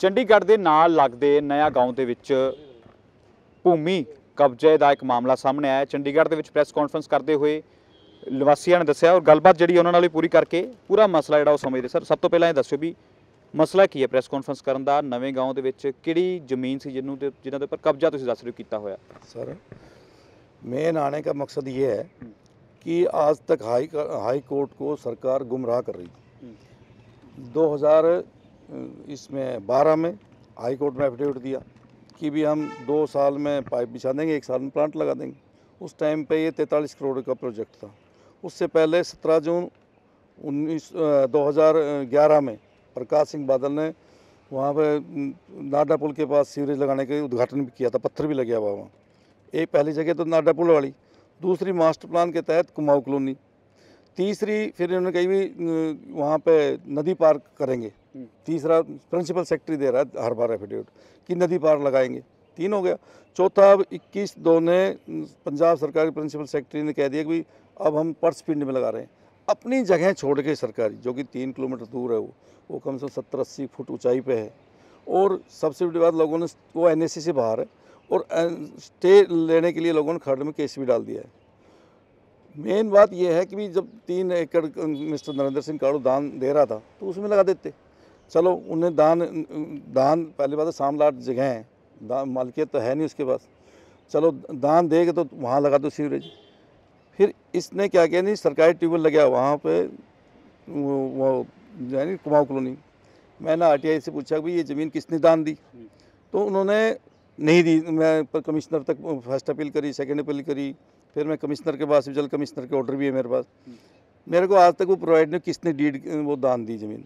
ਚੰਡੀਗੜ੍ਹ ਦੇ ਨਾਲ ਲੱਗਦੇ ਨਇਆ ਗਾਉਂ ਦੇ ਵਿੱਚ ਭੂਮੀ ਕਬਜ਼ੇ ਦਾ ਇੱਕ ਮਾਮਲਾ ਸਾਹਮਣੇ ਆਇਆ ਚੰਡੀਗੜ੍ਹ ਦੇ ਵਿੱਚ ਪ੍ਰੈਸ ਕਾਨਫਰੰਸ ਕਰਦੇ ਹੋਏ ਨਿਵਾਸੀਆਂ ਨੇ ਦੱਸਿਆ ਔਰ ਗੱਲਬਾਤ ਜਿਹੜੀ ਉਹਨਾਂ ਨਾਲ ਵੀ ਪੂਰੀ ਕਰਕੇ ਪੂਰਾ ਮਸਲਾ ਜਿਹੜਾ ਉਹ ਸਮਝਦੇ ਸਰ ਸਭ ਤੋਂ ਪਹਿਲਾਂ ਇਹ ਦੱਸਿਓ ਵੀ ਮਸਲਾ ਕੀ ਹੈ ਪ੍ਰੈਸ ਕਾਨਫਰੰਸ ਕਰਨ ਦਾ ਨਵੇਂ ਗਾਉਂ ਦੇ ਵਿੱਚ ਕਿਹੜੀ ਜ਼ਮੀਨ ਸੀ ਜਿਹਨੂੰ ਤੇ ਜਿਨ੍ਹਾਂ ਦੇ ਉੱਪਰ ਕਬਜ਼ਾ ਤੁਸੀਂ ਦੱਸ ਰਹੇ ਕੀਤਾ ਹੋਇਆ ਸਰ ਮੇਨ ਆਣੇ ਦਾ ਮਕਸਦ ਇਹ ਹੈ ਕਿ ਅੱਜ ਤੱਕ ਹਾਈ ਹਾਈ ਕੋਰਟ ਕੋ ਸਰਕਾਰ ਗੁੰਮਰਾਹ ਕਰ ਰਹੀ 2000 इसमें बारह में हाई कोर्ट में एफिडेविट दिया कि भी हम दो साल में पाइप बिछा देंगे एक साल में प्लांट लगा देंगे उस टाइम पे ये तैंतालीस करोड़ का प्रोजेक्ट था उससे पहले सत्रह जून उन्नीस दो हज़ार ग्यारह में प्रकाश सिंह बादल ने वहाँ पे नाडा पुल के पास सीवरेज लगाने का उद्घाटन भी किया था पत्थर भी लगे हुआ वहाँ एक पहली जगह तो नाडा पुल वाली दूसरी मास्टर प्लान के तहत कुमाऊ कॉलोनी तीसरी फिर इन्होंने कही भी वहाँ पे नदी पार्क करेंगे तीसरा प्रिंसिपल सेक्रेटरी दे रहा है हर बार एफिडेविट कि नदी पार लगाएंगे तीन हो गया चौथा अब इक्कीस दो ने पंजाब सरकार के प्रिंसिपल सेक्रेटरी ने कह दिया कि अब हम पर्स पिंड में लगा रहे हैं अपनी जगह छोड़ के सरकारी जो कि तीन किलोमीटर दूर है वो वो कम से कम सत्तर अस्सी फुट ऊंचाई पे है और सबसे बड़ी बात लोगों ने वो एन से बाहर है और स्टे लेने के लिए लोगों ने खर्ड में केस भी डाल दिया है मेन बात यह है कि भी जब तीन एकड़ मिस्टर नरेंद्र सिंह काड़ू दान दे रहा था तो उसमें लगा देते चलो उन्हें दान दान पहली बात तो सामलाट लाट जगह है दान मालिकियत तो है नहीं उसके पास चलो दान देगा तो वहाँ लगा दो सीवरेज फिर इसने क्या किया नहीं सरकारी ट्यूबवेल लगाया वहाँ पे वो, यानी कुमाऊँ कॉलोनी मैंने आरटीआई से पूछा भाई ये ज़मीन किसने दान दी तो उन्होंने नहीं दी मैं पर कमिश्नर तक फर्स्ट अपील करी सेकेंड अपील करी फिर मैं कमिश्नर के पास जल कमिश्नर के ऑर्डर भी है मेरे पास मेरे को आज तक वो प्रोवाइड नहीं किसने डीड वो दान दी ज़मीन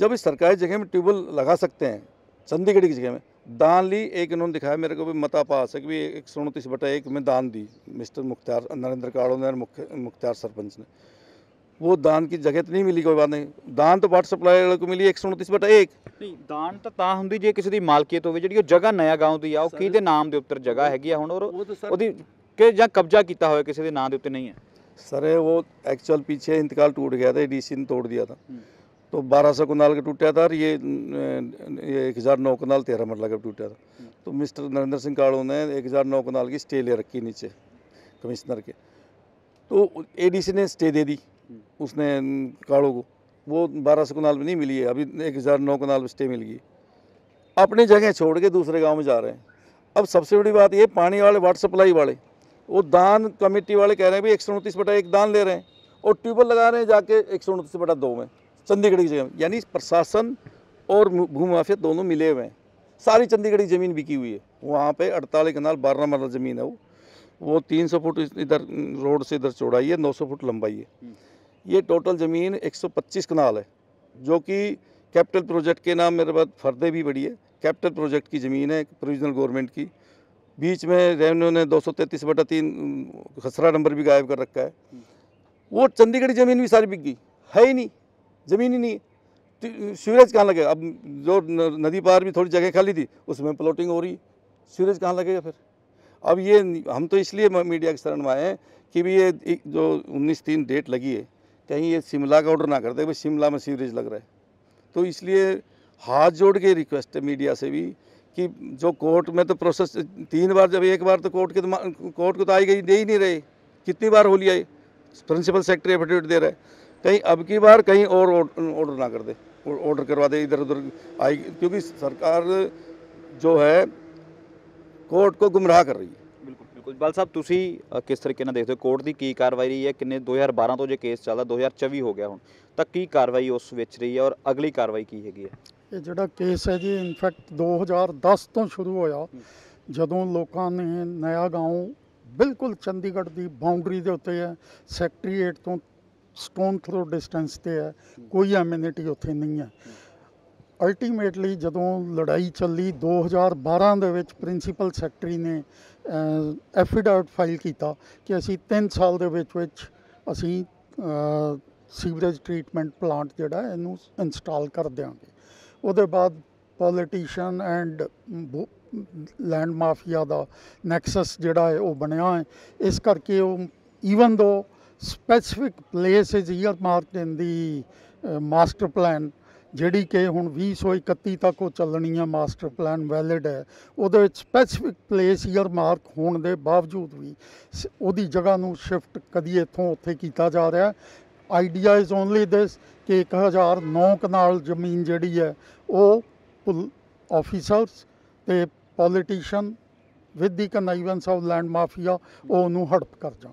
जब इस सरकारी जगह में ट्यूबवेल लगा सकते हैं चंडीगढ़ की जगह में दान ली एक इन्होंने दिखाया मेरे को भी मता पास है कि एक सौ उनतीस बटा एक में दान दी मिस्टर मुख्तार नरेंद्र काड़ोनर मुख्तार सरपंच ने वो दान की जगह तो नहीं मिली कोई बात नहीं ਦਾਨ ਤਾਂ ਵਾਟਰ ਸਪਲਾਈ ਵਾਲੇ ਕੋ ਮਿਲੀ 129/1 ਨਹੀਂ ਦਾਨ ਤਾਂ ਤਾਂ ਹੁੰਦੀ ਜੇ ਕਿਸੇ ਦੀ ਮਾਲਕੀਅਤ ਹੋਵੇ ਜਿਹੜੀ ਉਹ ਜਗ੍ਹਾ ਨਇਆ ਗਾਉਂ ਦੀ ਆ ਉਹ ਕਿਹਦੇ ਨਾਮ ਦੇ ਉੱਤੇ ਜਗ੍ਹਾ ਹੈਗੀ ਆ ਹੁਣ ਔਰ ਉਹਦੀ ਕਿ ਜਾਂ ਕਬਜ਼ਾ ਕੀਤਾ ਹੋਇਆ ਕਿਸੇ ਦੇ ਨਾਮ ਦੇ ਉੱਤੇ ਨਹੀਂ ਹੈ ਸਰ ਉਹ ਐਕਚੁਅਲ ਪਿੱਛੇ ਇੰਤਕਾਲ ਟूट ਗਿਆ था ਡੀਸੀ ਨੇ ਤੋੜ ਦਿਆ था तो बारह सौ कनाल का टूटा था और ये एक हज़ार नौ कनाल तेरह मरला का टूटा था तो मिस्टर नरेंद्र सिंह काड़ो ने एक हज़ार नौ कनाल की स्टे ले रखी नीचे कमिश्नर के तो एडीसी ने स्टे दे दी उसने काड़ो को वो बारह सौ कनाल में नहीं मिली है अभी एक हज़ार नौ कनाल में स्टे मिल गई अपनी जगह छोड़ के दूसरे गाँव में जा रहे हैं अब सबसे बड़ी बात ये पानी वाले वाटर सप्लाई वाले वो दान कमेटी वाले कह रहे हैं भी एक सौ उनतीस बटा एक दान ले रहे हैं और ट्यूबवेल लगा रहे हैं जाके एक सौ उनतीस बटा दो में चंडीगढ़ की जगह यानी प्रशासन और भूमाफिया दोनों मिले हुए हैं सारी चंडीगढ़ की ज़मीन बिकी हुई है वहाँ पे अड़तालीस कनाल बारह मरल ज़मीन है वो वो तीन सौ फुट इधर रोड से इधर चौड़ाई है नौ सौ फुट लंबाई है हम्म। ये टोटल ज़मीन एक सौ पच्चीस कनाल है जो कि कैपिटल प्रोजेक्ट के नाम मेरे पास फर्दे भी बड़ी है कैपिटल प्रोजेक्ट की ज़मीन है प्रोविजनल गवर्नमेंट की बीच में रेवेन्यू ने दो सौ तैंतीस बटा तीन खसरा नंबर भी गायब कर रखा है हम्म। वो चंडीगढ़ ज़मीन भी सारी बिक गई है ही नहीं ज़मीन ही नहीं है तो, सीवरेज कहाँ लगेगा अब जो नदी पार भी थोड़ी जगह खाली थी उसमें प्लॉटिंग हो रही सीवरेज कहाँ लगेगा फिर अब ये हम तो इसलिए मीडिया के शरण में आए हैं कि भी ये जो उन्नीस तीन डेट लगी है कहीं ये शिमला का ऑर्डर ना कर दे भाई शिमला में सीवरेज लग रहा है तो इसलिए हाथ जोड़ के रिक्वेस्ट है मीडिया से भी कि जो कोर्ट में तो प्रोसेस तीन बार जब एक बार तो कोर्ट के तो कोर्ट को तो आई गई दे ही नहीं रहे कितनी बार हो लिया प्रिंसिपल सेक्रेटरी एफिडेविट दे रहे ਕਈ ਅਬ ਕੀ बार ਕਈ ਔਰ ਆਰਡਰ ਨਾ ਕਰਦੇ ਆਰਡਰ ऑर्डर ਇਧਰ ਉਧਰ इधर ਕਿਉਂਕਿ ਸਰਕਾਰ ਜੋ ਹੈ ਕੋਰਟ ਕੋ ਗੁੰਮਰਾਹ ਕਰ ਰਹੀ ਹੈ ਬਿਲਕੁਲ ਬਿਲਕੁਲ ਬਲ ਸਾਹਿਬ ਤੁਸੀਂ ਕਿਸ ਤਰੀਕੇ ਨਾਲ ਦੇਖਦੇ ਹੋ ਕੋਰਟ ਦੀ ਕੀ ਕਾਰਵਾਈ ਰਹੀ ਹੈ ਕਿੰਨੇ 2012 ਤੋਂ ਜੇ ਕੇਸ ਚੱਲਦਾ 2024 ਹੋ ਗਿਆ ਹੁਣ ਤਾਂ ਕੀ ਕਾਰਵਾਈ ਉਸ ਵਿੱਚ ਰਹੀ ਹੈ ਔਰ ਅਗਲੀ ਕਾਰਵਾਈ ਕੀ ਹੈਗੀ ਹੈ ਇਹ ਜਿਹੜਾ ਕੇਸ ਹੈ ਜੀ ਇਨਫੈਕਟ 2010 ਤੋਂ ਸ਼ੁਰੂ ਹੋਇਆ ਜਦੋਂ ਲੋਕਾਂ ਨੇ ਨਇਆ گاؤں ਬਿਲਕੁਲ ਚੰਡੀਗੜ੍ਹ ਦੀ ਬਾਉਂਡਰੀ ਦੇ ਉੱਤੇ ਹੈ 8 ਤੋਂ ਸਟੋਨ ਥਰੋ ਡਿਸਟੈਂਸ ਤੇ ਹੈ ਕੋਈ ਐਮਿਨਿਟੀ ਉੱਥੇ ਨਹੀਂ ਹੈ ਅਲਟੀਮੇਟਲੀ ਜਦੋਂ ਲੜਾਈ ਚੱਲੀ 2012 ਦੇ ਵਿੱਚ ਪ੍ਰਿੰਸੀਪਲ ਸੈਕਟਰੀ ਨੇ ਐਫੀਡੈਵਿਟ ਫਾਈਲ ਕੀਤਾ ਕਿ ਅਸੀਂ 3 ਸਾਲ ਦੇ ਵਿੱਚ ਵਿੱਚ ਅਸੀਂ ਸੀਵਰੇਜ ਟ੍ਰੀਟਮੈਂਟ ਪਲਾਂਟ ਜਿਹੜਾ ਇਹਨੂੰ ਇੰਸਟਾਲ ਕਰ ਦਿਆਂਗੇ ਉਹਦੇ ਬਾਅਦ ਪੋਲੀਟੀਸ਼ੀਅਨ ਐਂਡ ਲੈਂਡ ਮਾਫੀਆ ਦਾ ਨੈਕਸਸ ਜਿਹੜਾ ਹੈ ਉਹ ਬਣਿਆ ਹੈ ਇਸ ਕਰਕੇ ਉਹ even though specific place is earmarked in the master plan ਜਿਹੜੀ ਕਿ ਹੁਣ 2031 ਤੱਕ ਉਹ ਚੱਲਣੀ ਆ ਮਾਸਟਰ ਪਲਾਨ ਵੈਲਿਡ ਹੈ ਉਹਦੇ ਵਿੱਚ ਸਪੈਸਿਫਿਕ ਪਲੇਸ ਈਅਰ ਮਾਰਕ ਹੋਣ ਦੇ ਬਾਵਜੂਦ ਵੀ ਉਹਦੀ ਜਗ੍ਹਾ ਨੂੰ ਸ਼ਿਫਟ ਕਦੀ ਇੱਥੋਂ ਉੱਥੇ ਕੀਤਾ ਜਾ ਰਿਹਾ ਆਈਡੀਆ ਇਜ਼ ਓਨਲੀ ਦਿਸ ਕਿ 1009 ਕਨਾਲ ਜ਼ਮੀਨ ਜਿਹੜੀ ਹੈ ਉਹ ਆਫੀਸਰਸ ਤੇ politician with the connivance of land mafia ਉਹ ਨੂੰ ਹੜਪ ਕਰ ਜਾਣ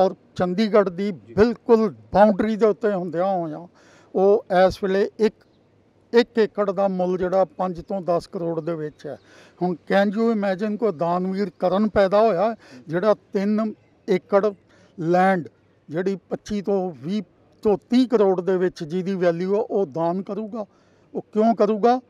ਔਰ ਚੰਡੀਗੜ੍ਹ ਦੀ ਬਿਲਕੁਲ ਬਾਉਂਡਰੀ ਦੇ ਉੱਤੇ ਹੁੰਦਿਆਂ ਹੋਇਆਂ ਉਹ ਇਸ ਵੇਲੇ ਇੱਕ ਇੱਕ ਏਕੜ ਦਾ ਮੁੱਲ ਜਿਹੜਾ 5 ਤੋਂ 10 ਕਰੋੜ ਦੇ ਵਿੱਚ ਹੈ ਹੁਣ ਕੈਨ ਯੂ ਇਮੇਜਿਨ ਕੋ ਦਾਨਵੀਰ ਕਰਨ ਪੈਦਾ ਹੋਇਆ ਜਿਹੜਾ 3 ਏਕੜ ਲੈਂਡ ਜਿਹੜੀ 25 ਤੋਂ 20 ਤੋਂ 30 ਕਰੋੜ ਦੇ ਵਿੱਚ ਜਿਹਦੀ ਵੈਲਿਊ ਆ ਉਹ ਦਾਨ ਕਰੂਗਾ ਉਹ ਕਿਉਂ ਕਰੂਗਾ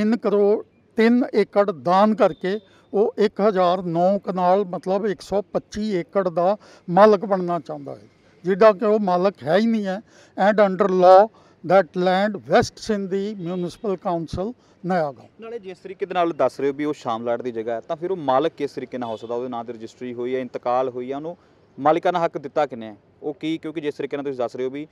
3 ਕਰੋੜ 3 ਏਕੜ ਦਾਨ ਕਰਕੇ ਉਹ 1009 ਕਨਾਲ ਮਤਲਬ 125 ਏਕੜ ਦਾ ਮਾਲਕ ਬਣਨਾ ਚਾਹੁੰਦਾ ਹੈ ਜਿੱਦਾਂ ਕਿ ਉਹ ਮਾਲਕ ਹੈ ਹੀ ਨਹੀਂ ਹੈ and under law that land vests in the municipal council Nayagaon ਨਾਲੇ ਜਿਸ ਤਰੀਕੇ ਦੇ ਨਾਲ ਦੱਸ ਰਹੇ ਹੋ ਵੀ ਉਹ ਸ਼ਾਮਲਾੜ ਦੀ ਜਗ੍ਹਾ ਹੈ ਤਾਂ ਫਿਰ ਉਹ ਮਾਲਕ ਕਿਸ ਤਰੀਕੇ ਨਾਲ ਹੋ ਸਕਦਾ ਉਹਦੇ ਨਾਂ ਤੇ ਰਜਿਸਟਰੀ ਹੋਈ ਹੈ ਇੰਤਕਾਲ ਹੋਈ ਹੈ ਉਹਨੂੰ ਮਾਲਕਾਨਾ ਹੱਕ ਦਿੱਤਾ ਕਿਨੇ ਉਹ ਕੀ ਕਿਉਂਕਿ ਜਿਸ ਤਰੀਕੇ ਨਾਲ ਤੁਸੀਂ ਦੱਸ ਰਹੇ ਹੋ ਵੀ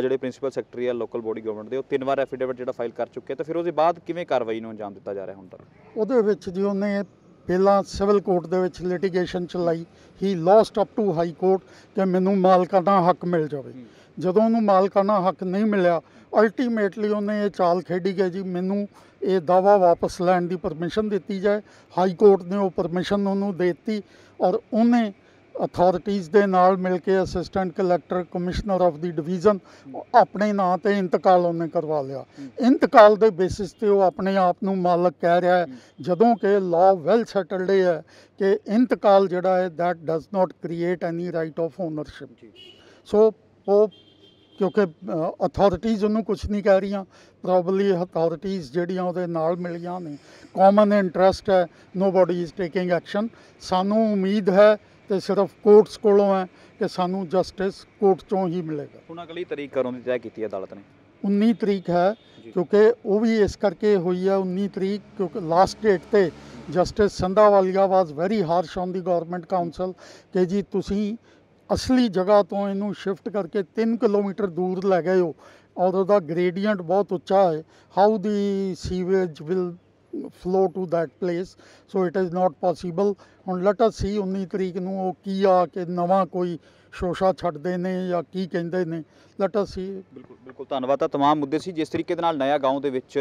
ਜਿਹੜੇ ਪ੍ਰਿੰਸੀਪਲ ਸੈਕਟਰੀ ਆ ਲੋਕਲ ਬੋਡੀ ਗਵਰਨਮੈਂਟ ਦੇ ਉਹ ਤਿੰਨ ਵਾਰ ਐਫੀਡੇਵਿਟ ਜਿਹੜਾ ਫਾਈਲ ਕਰ ਚੁੱਕੇ ਤਾਂ ਫਿਰ ਉਹਦੇ ਬਾਅਦ ਕਿਵੇਂ ਕਾਰਵਾਈ ਨੂੰ ਅੰਜਾਮ ਦਿੱਤਾ ਜਾ ਰਿਹਾ ਹੁਣ ਤੱਕ ਉਹਦੇ ਵਿੱਚ ਜੀ ਉਹਨੇ ਪਹਿਲਾਂ ਸਿਵਲ ਕੋਰਟ ਦੇ ਵਿੱਚ ਲਿਟੀਗੇਸ਼ਨ ਚਲਾਈ he lost up to high court ਕਿ ਮੈਨੂੰ ਮਾਲਕਾਨਾ ਹੱਕ ਮਿਲ ਜਾਵੇ ਜਦੋਂ ਉਹਨੂੰ ਮਾਲਕਾਨਾ ਹੱਕ ਨਹੀਂ ਮਿਲਿਆ ਅਲਟੀਮੇਟਲੀ ਉਹਨੇ ਇਹ ਚਾਲ ਖੇਡੀ ਕਿ ਜੀ ਮੈਨੂੰ ਇਹ ਦਾਵਾ ਵਾਪਸ ਲੈਣ ਦੀ ਪਰਮਿਸ਼ਨ ਦਿੱਤੀ ਜਾਏ ਹਾਈ ਕੋਰਟ ਨੇ ਉਹ ਪਰਮਿਸ਼ਨ ਉਹਨੂੰ ਦੇ ਦਿੱਤੀ ਔਰ ਉਹਨੇ ਅਥਾਰਟੀਜ਼ ਦੇ ਨਾਲ ਮਿਲ ਕੇ assistant collector commissioner of the division ਆਪਣੇ ਨਾਂ ਤੇ ਇੰਤਕਾਲ ਉਹਨੇ ਕਰਵਾ ਲਿਆ ਇੰਤਕਾਲ ਦੇ ਬੇਸਿਸ ਤੇ ਉਹ ਆਪਣੇ ਆਪ ਨੂੰ ਮਾਲਕ ਕਹਿ ਰਿਹਾ ਹੈ ਜਦੋਂ ਕਿ ਲਾਅ ਵੈਲ ਸੈਟਲਡ ਹੈ ਕਿ ਇੰਤਕਾਲ ਜਿਹੜਾ ਹੈ that does not create any right of ownership so ਉਹ ਕਿਉਂਕਿ ਅਥਾਰਟੀਜ਼ ਉਹਨੂੰ ਕੁਝ ਨਹੀਂ ਕਹਿ ਰਹੀਆਂ ਪ੍ਰੋਬਬਲੀ ਅਥਾਰਟੀਜ਼ ਜਿਹੜੀਆਂ ਉਹਦੇ ਨਾਲ ਮਿਲੀਆਂ ਨੇ ਕਾਮਨ ਇੰਟਰਸਟ ਹੈ ਨੋਬਾਡੀ ਇਜ਼ ਟੇਕਿੰਗ ਐਕਸ਼ਨ ਸਾਨੂੰ ਉਮੀਦ ਹੈ ਤੇ ਸਿਰਫ ਕੋਰਟਸ ਕੋਲੋਂ ਹੈ ਕਿ ਸਾਨੂੰ ਜਸਟਿਸ ਕੋਰਟ ਚੋਂ ਹੀ ਮਿਲੇਗਾ ਹੁਣ ਅਗਲੀ ਤਰੀਕ ਕਰਨ ਦੀ ਤੈਅ ਕੀਤੀ ਹੈ ਅਦਾਲਤ ਨੇ 19 ਤਰੀਕ ਹੈ ਕਿਉਂਕਿ ਉਹ ਵੀ ਇਸ ਕਰਕੇ ਹੋਈ ਹੈ 19 ਤਰੀਕ ਕਿਉਂਕਿ ਲਾਸਟ ਡੇਟ ਤੇ justice Sandhawalia was very harsh on the government counsel ਕਿ ਜੀ ਤੁਸੀਂ ਅਸਲੀ ਜਗ੍ਹਾ ਤੋਂ ਇਹਨੂੰ ਸ਼ਿਫਟ ਕਰਕੇ 3 ਕਿਲੋਮੀਟਰ ਦੂਰ ਲੈ ਗਏ ਹੋ ਔਰ ਉਹਦਾ ਗ੍ਰੇਡੀਐਂਟ ਬਹੁਤ ਉੱਚਾ ਹੈ how the sewage will flow to that place so it is not possible ਹੁਣ ਲੈਟ ਅਸ ਸੀ 19 ਤਰੀਕ ਨੂੰ ਉਹ ਕੀ ਆ ਕਿ ਨਵਾਂ ਕੋਈ ਸ਼ੋਸ਼ਾ ਛੱਡਦੇ ਨੇ ਜਾਂ ਕੀ ਕਹਿੰਦੇ ਨੇ ਲੈਟ ਅਸ ਸੀ ਬਿਲਕੁਲ ਬਿਲਕੁਲ ਧੰਨਵਾਦ ਆ तमाम ਮੁੱਦੇ ਸੀ ਜਿਸ ਤਰੀਕੇ ਦੇ ਨਾਲ ਨਇਆ ਗਾਉਂ ਦੇ ਵਿੱਚ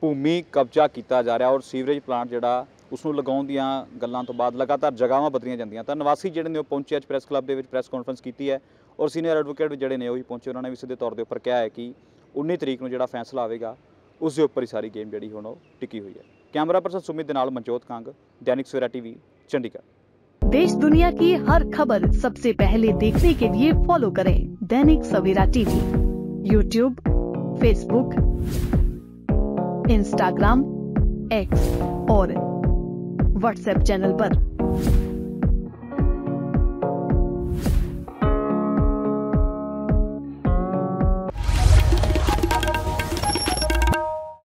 ਭੂਮੀ ਕਬਜ਼ਾ ਕੀਤਾ ਜਾ ਰਿਹਾ ਔਰ ਸੀਵਰੇਜ ਪਲਾਂਟ ਜਿਹੜਾ ਉਸ ਨੂੰ ਲਗਾਉਣ ਦੀਆਂ ਗੱਲਾਂ ਤੋਂ ਬਾਅਦ ਲਗਾਤਾਰ ਜਗਾਵਾਂ ਬਦਲੀਆਂ ਜਾਂਦੀਆਂ ਤਾਂ ਨਿਵਾਸੀ ਜਿਹੜੇ ਨੇ ਉਹ ਪਹੁੰਚੇ ਅੱਜ ਪ੍ਰੈਸ ਕਲੱਬ ਦੇ ਵਿੱਚ ਪ੍ਰੈਸ ਕਾਨਫਰੰਸ ਕੀਤੀ ਹੈ ਔਰ ਸੀਨੀਅਰ ਐਡਵੋਕੇਟ ਜਿਹੜੇ ਨੇ ਉਹ ਵੀ ਪਹੁੰਚੇ ਉਹਨਾਂ ਨੇ ਵੀ ਸਿੱਧੇ ਤੌਰ ਦੇ ਉੱਪਰ ਕਿਹਾ ਹੈ ਕਿ 19 ਤਰੀਕ ਨੂੰ ਜਿਹੜਾ ਫੈਸਲਾ ਆਵੇਗਾ ਉਸ उपर ही सारी गेम जी हूँ टिकी हुई है camera person Sumit Manjot Kang Dainik Savera TV Chandigarh देश दुनिया की हर खबर सबसे पहले देखने के लिए फॉलो करें Dainik Savera TV YouTube Facebook Instagram X और व्हाट्सएप चैनल आरोप